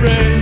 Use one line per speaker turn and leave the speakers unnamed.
rain.